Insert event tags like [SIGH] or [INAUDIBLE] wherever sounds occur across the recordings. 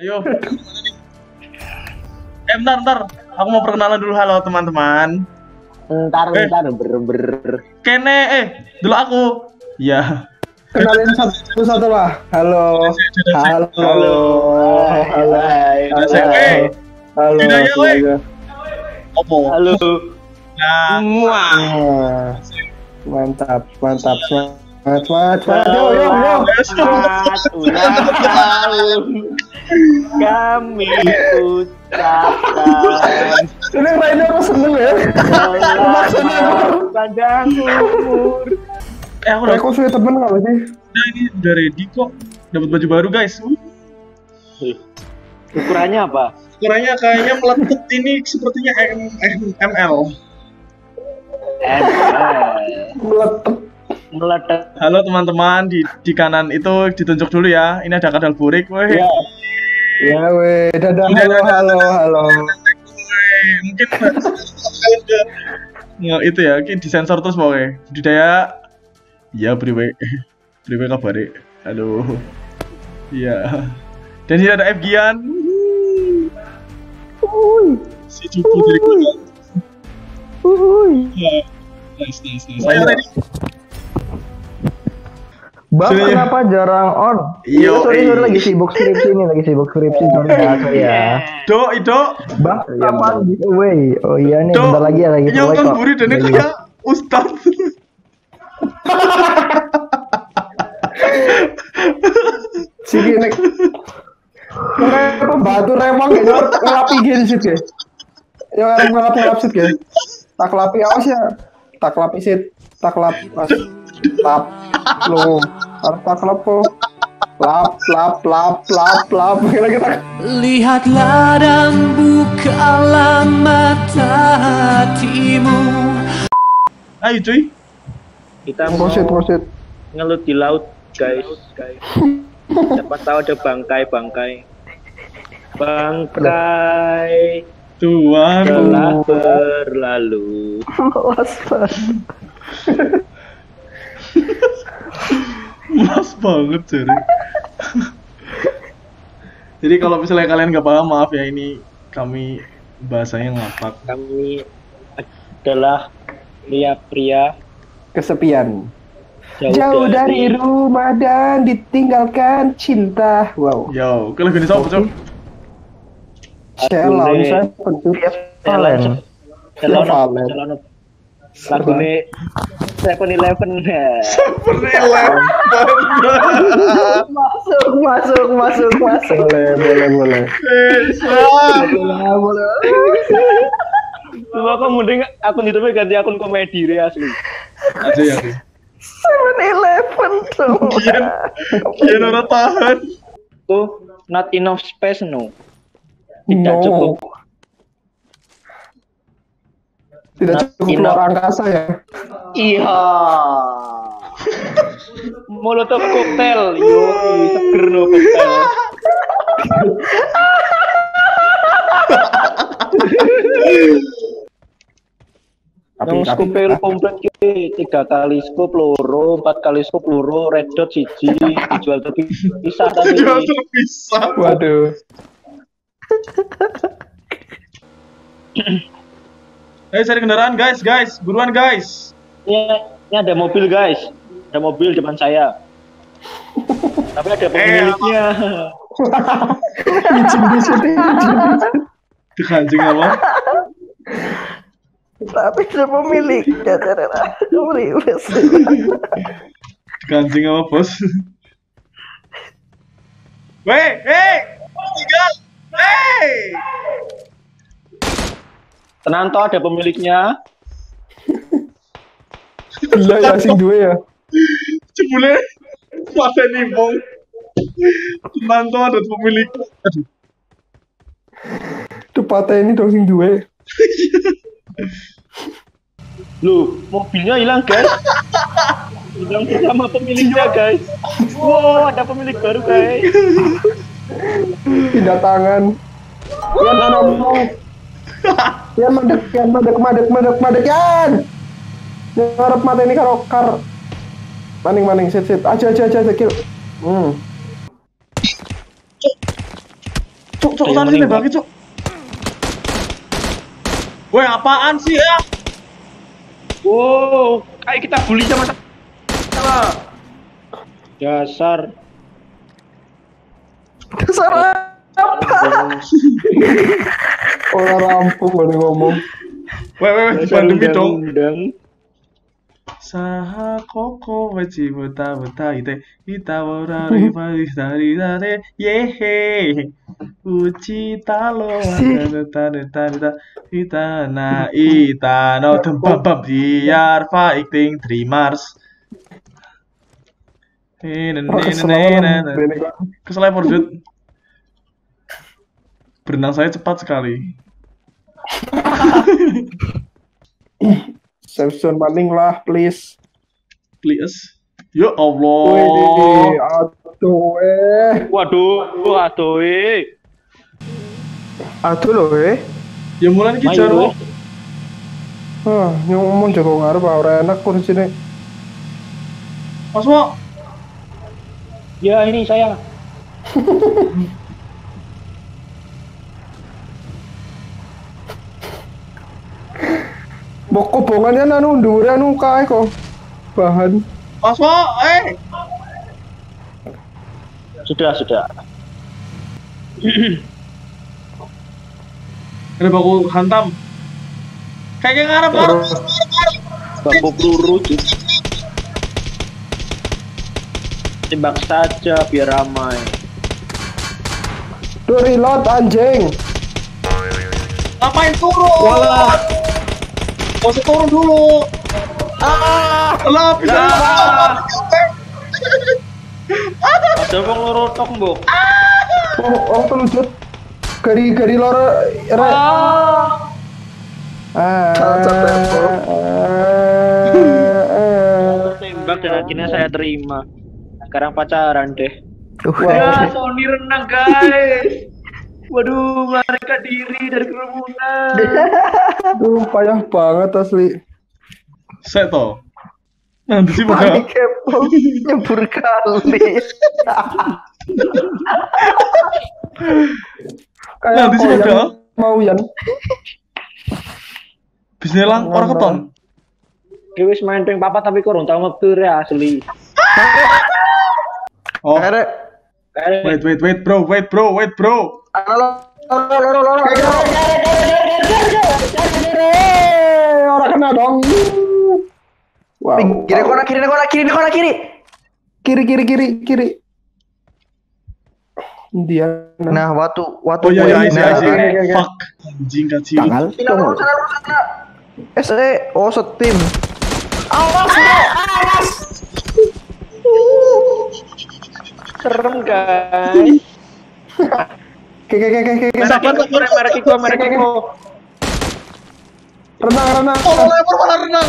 Ayo. Eh, bentar, bentar. Aku mau perkenalan dulu. Halo, teman-teman. Ntar, Eh. ntar, ber, ber. Kene, eh, dulu aku. Ya. Kenalin satu satu lah. Halo. Halo. Halo. Halo. Hai. Halo. Eh, Halo. Bedanya, weh. semoga. Opo. Halo. Nah, Wah. Wah, Mantap, mantap. Semangat, semangat, semangat. Yo, yo, yo. Tahun. Kami ucapkan Ini Rainer aku seneng ya. selamat panjang umur. eh aku Eh, udah, kok sudah temen nggak sih? udah ini udah ready kok. Dapat baju baru, guys. Uh, Ukurannya apa? Ukurannya kayaknya meletup ini sepertinya M, M, ML. ML. Meletup. Meledak. Halo teman-teman di di kanan itu ditunjuk dulu ya. Ini ada kadal burik, weh. Ya. Ya, weh. Dadah, halo, halo, halo. Mungkin Nggak, itu ya, mungkin disensor terus pokoknya. Budidaya. Iya, priwe. Priwe kabare. Halo. Iya. Dan ini ada F Gian. Si cupu dari Kuala. Ya. Nice, nice, nice. Ayo. Bang, Sini. kenapa jarang on? Yo, Iya, sorry, sorry, eh. lagi sibuk skripsi nih, lagi sibuk skripsi. Sorry, bahasa ya. Do, Ido. Bang, kapan giveaway? Oh iya nih, Do. bentar lagi ya lagi Yo, kan kok. buri dan Iya, iya. kayak ustad. Sini nek. Apa batu remang ya ngelapi gini sih ya. Ya orang ngelap ngelap sih. Tak lapi awas ya. Tak lapi sih. Tak lap. Lap. Lo. Harus tak lap. Lap, lap, lap, lap, kita. Lihatlah dan bukalah mata hatimu Ayo cuy. Kita mau Prosit, prosit. ngelut di laut, guys. Siapa tahu ada bangkai-bangkai. Bangkai Tuhan. telah berlalu. [LAUGHS] Mas banget jadi. Jadi kalau misalnya kalian nggak paham maaf ya ini kami bahasanya ngapak. Kami adalah pria-pria Kesepian. jauh, Jauh dari rumah dan ditinggalkan cinta. Wow. Yo, kalau gini sama cok. Shalom, saya pencuri Valen. Celana, Valen. celana. Lagu ini Seven Eleven Masuk, masuk, masuk, masuk. Boleh, boleh, boleh. Boleh, boleh. Lu aku mending akun itu ganti akun komedi deh asli. Aja ya. Ki. Seven Eleven tuh. Kian, kian orang tahan. Tuh not enough space no. Tidak No. cukup. Tidak Not cukup enough. luar angkasa ya. Iya. Molotov cocktail, yo seger no. Yang scoop komplit ki tiga kali scoop loro, empat kali scoop loro, red dot siji, dijual terpisah tapi Jual terpisah. Waduh. Ayo cari kendaraan guys, guys, buruan guys. Ini, ini ada mobil guys, ada mobil depan saya. tapi ada pemiliknya. Izin [LAUGHS] di sini. Anjing apa? Tapi ada pemilik. Dadarah. Ribes. Kancing apa bos? Weh, hei, tinggal, hei. Tenang toh ada pemiliknya. Gila ya, sing dua ya. Cebule, mata nimbong. Teman tuh ada pemilik. Aduh, Itu patah ini dong sing dua. Loh, mobilnya hilang guys. Hilang bersama pemiliknya guys. Wow, ada pemilik baru guys. Pindah tangan. Yan ana ngomong. Yan madek, yan madek, madek, madek, madek, yan. Ngarep mata ini karo kar. Maning maning sit sit. Aja aja aja aja kill. Hmm. cok, Ada sana yang sini bagi cok. Woi, apaan sih ya? Wow, kayak kita bully sama sama. Dasar. Dasar [LAUGHS] orang rampung boleh ngomong. Woi, woi, woi, pandemi dong. Saha koko wachi buta buta ite ita warari [LAUGHS] pari dari dari yehe. Uchi talo tane tane tane ta ita na ita no tempat bab diar fa ikting trimars Keselepor Jud Berenang saya cepat sekali [LAUGHS] Safe zone paling lah, please. Please Ya Wih, Allah aduh eh. Waduh, waduh, eh. Aduh loh eh. Ya mulai iki Main, jaro. Hah, yang ngomong jago ngarep ora enak pun sini. Mas Mo Ya ini saya. [LAUGHS] Mbok kobongannya anu dhuwure anu kae kok. Bahan. Mas Mo eh Sudah, sudah. Ada baku hantam Kayak ngarep ngarep Baku peluru. Tembak saja biar ramai. Duh reload anjing. Ngapain turun? Walah. Usah turun dulu Ah Lah bisa Lah. Ada wong loro tok, Mbok. Oh, oh pelujut. Gari gari lor re. Ah. Ah. Tembak dan akhirnya saya terima. Sekarang pacaran deh. Wah. Ya, Sony renang guys. Waduh, melarikan diri dari kerumunan. [LAUGHS] Duh, payah banget asli. Set toh Nanti sih bakal kepo [LAUGHS] nyebur kali. Kayak Nanti sih bakal. yang mau Yan? Bisnis lang orang keton Ki wis main ping papat tapi kurang tau metu ya asli. Oh Arek. Wait wait wait bro Wait bro Wait bro Orang kena dong. Wow. Kiri kona kiri kona kiri kona kiri. kiri kiri kiri kiri. Dia Nah, waktu waktu Oh iya iya oke, oke. Fuck Anjing kacil tanggal. SE, oh setim. Serem guys. Oke oke oke oke. oke. Sabar sabar merek iku merek iku. Renang renang. Oh lempar malah renang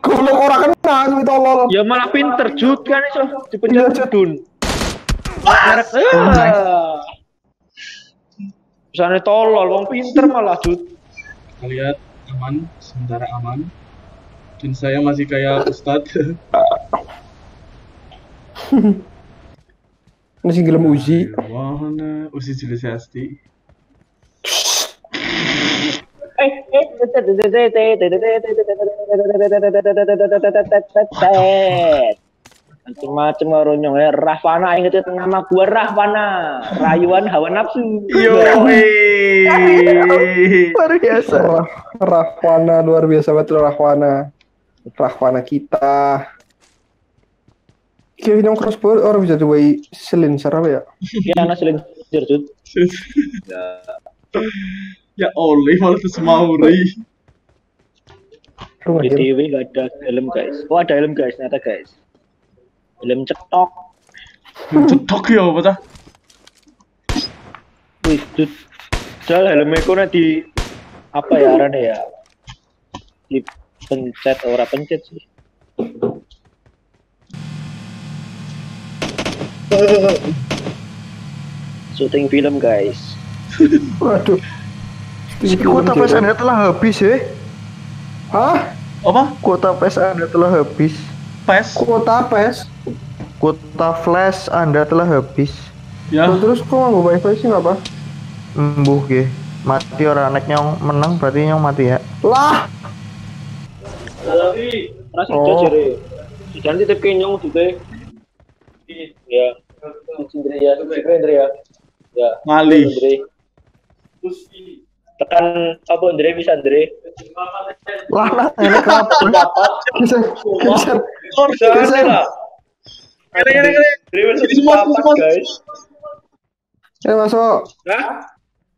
Goblok orang kena itu tolol. Ya malah pinter jut kan iso Iya, dipencet Jud. dun. Merek ah. Misalnya tolol, wong pinter malah jut. Lihat aman Sementara aman Dan saya masih kayak Ustadz [LAUGHS] Masih gelem uji. Wahana Usi jelas asti Eh, eh, macam-macam orangnya ya Rahwana inget itu nama gua Rahwana rayuan hawa nafsu Yo Luar biasa. Rah, Rahwana luar biasa betul Rahwana. Rahwana kita. Kira yang crossbow orang bisa duwe selin apa ya? ya anak seling jut Ya. Oleh malah tuh semauri Rumah dia. BTW gak ada helm guys. Oh ada helm guys ternyata guys. Helm cetok. Cetok ya apa cah wih jut Padahal helmnya kok di apa ya arane ya? Di pencet ora pencet sih syuting film guys [LAUGHS] Waduh. Si kuota PES Anda telah habis ya. Hah? Apa? Kuota PES Anda telah habis. PES? Kuota PES? Kuota flash Anda telah habis. Ya, Terus kok nggak wifi sih nggak apa? Embuh ge. Mati orang anak nyong menang berarti nyong mati ya. Lah, Rasi Oh. oh. jare. Jangan titip kenyong titip. Ya. Indri ya, Indri ya. Ya. Indri. Tekan apa Indri bisa Indri? lah lah, ini kenapa? Dapat. Geser, geser. Bisa Geser. lah. Kere, kere, kere. Masuk Sini semua, dapat semua, guys. Masuk. Hah?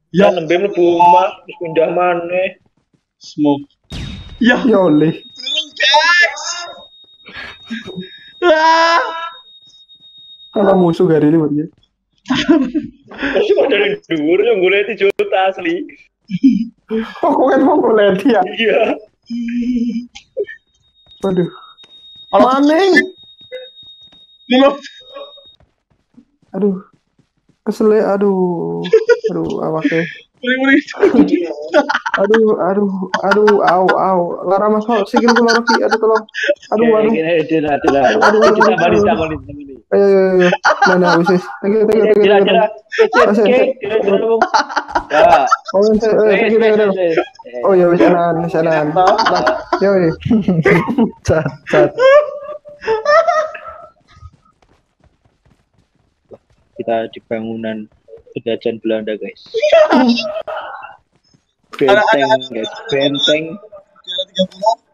Ya, Ya nembe mlebu omah terus pindah maneh. smoke. Ya, Ya oleh. guys. Ah, Kalau musuh gari ini buat dia. Pada dari dhuwur yang gue lihat juta asli. Oh, kok kan mau lihat ya? Iya. Waduh. Kalau Maning. belum. Aduh. Kesel ya, aduh. Aduh, awaknya. Aduh, aduh, aduh, au, au. Lara masuk, sikil lari, aduh tolong. Aduh, aduh. Tidak. Aduh, aduh, Kita balik, aduh. Ayo, ayo, ayo. Mana, wisis. Thank you, thank you, thank you, thank you. Ya. Oh, thank you, eh, thank you, thank you, thank you. Oh, ya, wis anan, wis anan. Ya, wis. Cat, cat. Kita di bangunan penjajahan Belanda, guys. Benteng, guys. Benteng. Tiara 30.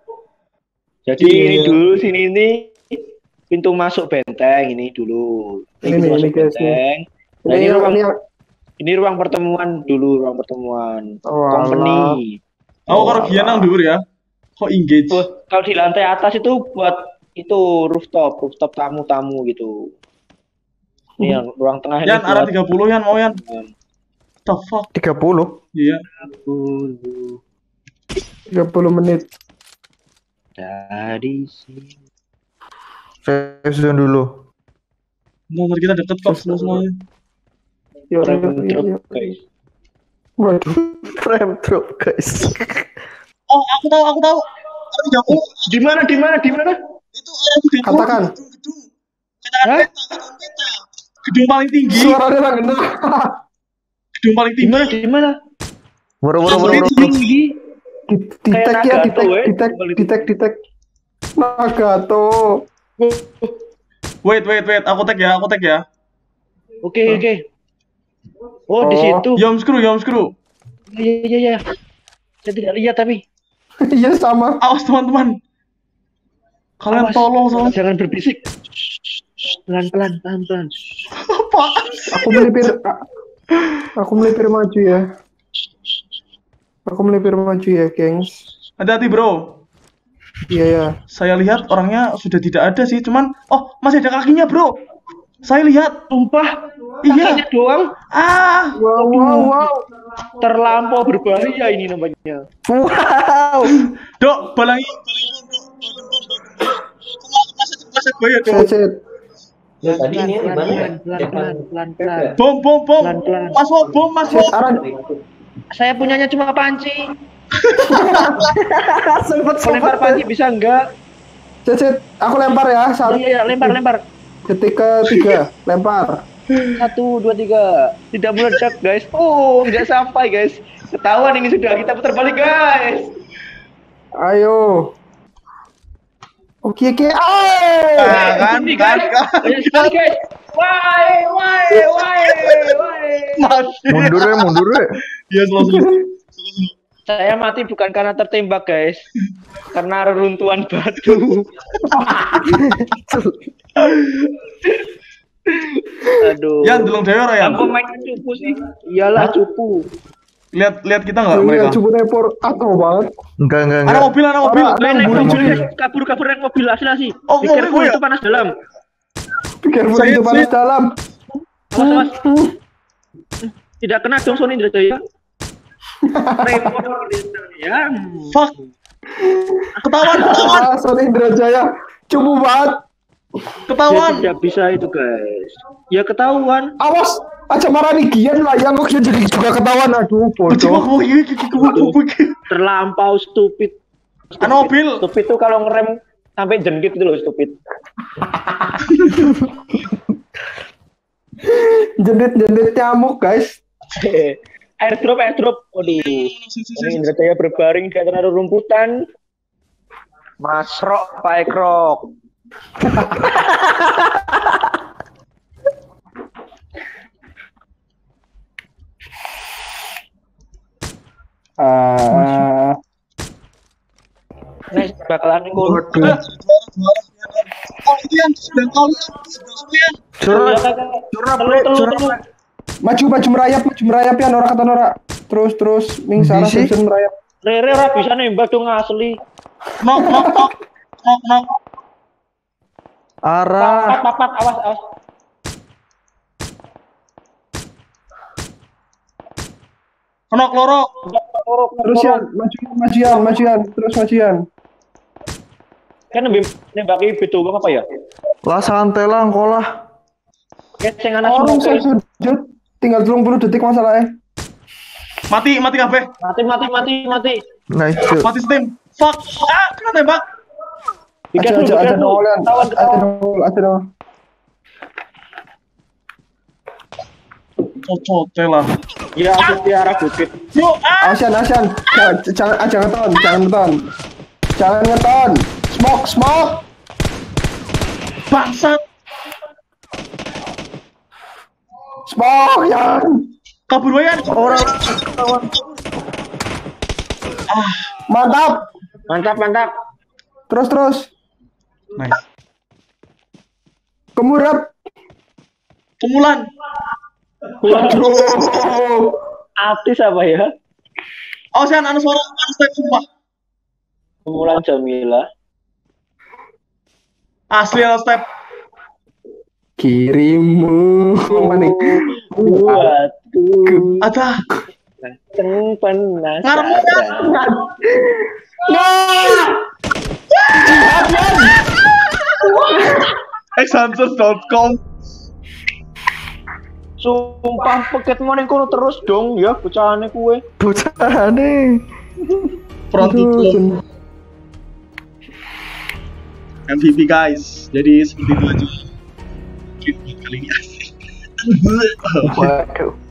Jadi Iya. ini dulu sini ini pintu masuk benteng ini dulu. Ini ini guys, nih. benteng. Nah, Ini ini yang, ruang ini yang, ini ruang pertemuan dulu, ruang pertemuan Oh, company. Aku karo Gian nang dhuwur ya. Kok engage? Wah, kalau di lantai atas itu buat itu rooftop, rooftop tamu-tamu gitu. Ini yang ruang tengah ini Yan, arah buat 30 Yan, mau Yan. um, The fuck? 30. Iya. 30 menit. dari sini. Save zone dulu. Nomor kita deket kok semua semuanya. Yo, Rem drop, guys. Waduh. Frame drop, guys. Oh, aku tahu, aku tahu. Arah 30. Di mana? Di mana? Di mana? Itu arah 30. Katakan. Gedung-gedung. Kataan Hah? peta. Gedung paling tinggi. Suaranya lah gede. Gedung paling Di tinggi. mana? Di mana? Buru, buru, buru, buru. Tinggi. Ditek ya, ditek, eh. ditek, ditek, ditek. Nagato. Wait, wait, wait. Aku tag ya, aku tag ya. Oke, oke. Oh, di Oh. situ. Yom screw, yom screw. Iya, iya, iya. Saya tidak lihat tapi. [LAUGHS] Iya sama. Awas teman-teman. Kalian Awas. tolong soalnya. Jangan berbisik. Pelan-pelan, pelan-pelan. Apa? Aku melipir. Aku melipir maju ya. Aku melipir maju ya, gengs. Hati-hati bro. Iya ya. Saya lihat orangnya sudah tidak ada sih, cuman oh masih ada kakinya bro. Saya lihat. Tumpah. Iya. Kakinya doang. Ah. Wow, wow, wow. Terlampau berbahaya ini namanya. Wow. Dok, balangi, ya. Ya tadi ini di mana ya? Pelan, pelan, pelan, pelan. Bom, bom, bom. Pelan-pelan. Masuk, bom, masuk. Set, arah. Saya punyanya cuma panci. [LAUGHS] Sempet, Kalau lempar panci bisa enggak? Set. Aku lempar ya. Satu, iya, iya, lempar, lempar. detik ketiga. [LAUGHS] Lempar. Satu, dua, tiga. Tidak meledak, guys. Oh, nggak sampai, guys. Ketahuan ini sudah kita putar balik, guys. Ayo. Oke, oke. Ah, Ayo. kan, Ini, kan, kan. Sekali, guys. Why, why, why, why. Mundur ya, mundur ya. Iya, slow, slow. Saya mati bukan karena tertembak, guys. Karena reruntuhan batu. Aduh. Yan, delong dewe ora, Yan? Yang pemainnya cupu sih. Iyalah cupu. Lihat, lihat kita nggak Iya, mereka? coba nepor. Atau banget. Enggak, enggak, Ada enggak. mobil, ada mobil. Naik Mobil, mobil, mobil. kabur kabur naik mobil asli asli. Oh, Be mobil gue ya? itu panas dalam. Pikir Set, itu panas dalam. Awas awas. Tidak kena dong Sony Indrajaya. Repot ya. Fuck. Ketahuan, ketahuan, Ah, Sony Indrajaya. Cupu banget. Ketahuan. tidak bisa itu guys. Ya ketahuan. Awas. Aja marah nih Gian lah yang kok jadi juga ketahuan. Aduh, bodoh. gini, kamu gini. Terlampau stupid. Ada mobil. Stupid tuh kalau ngerem sampai jengkit gitu loh stupid. [LAUGHS] Jendit-jendit nyamuk, guys. [LAUGHS] airdrop airdrop. Waduh. Ini Indra Jaya berbaring di antara rumputan. Masrok Pak Ekrok. [LAUGHS] Ah, Nih bakalan iku. Oh, itu yang sudah maju maju merayap, maju merayap ya Nora kata Nora. Terus terus Ming Sarah? Simpson merayap. Rere ora bisa nembak dong asli. Nok, nok, nok, nok, nok. arah. Pat, pat, pat, awas, awas. Nok loro. Terus ya, majuan, majuan, majuan, terus majuan. Kan nembak nembaki betul apa ya? Lah santai lah engkau lah. Kayak sing sujud, tinggal 30 detik masalahnya. Mati, mati kabeh. Mati, mati, mati, mati. Nice. Cuk. Mati steam. Fuck. Ah, kena tembak. Aja, aja, tiga aja, dulu. Nolan. Tawan, Aja, tawan. Nolan, aja, Nolan. Cocote lah. Ya, aku tiara bukit. Yuk, ah. Asian, Asian. Jangan, jangan, ah, jangan ngeton, jangan ngeton. Jangan ngeton. Smoke, smoke. Bangsat. Smoke, ya. Kabur wayan. Orang. Mantap. Mantap, mantap. Terus, terus. Nice. Kemurap. Kemulan. Waduh. [LAUGHS] Artis apa ya? Oh, saya anu suara anu step sumpah. Pemulan Jamila. Asli anu step. Kirimu. Apa nih? Ada. Kenceng penasaran. Ngarep Exansers.com Sumpah paket mau ning kono terus dong ya bocahane kue. Bocah nih. Front itu MVP guys. Jadi seperti itu aja. Kali ini asik. Waduh.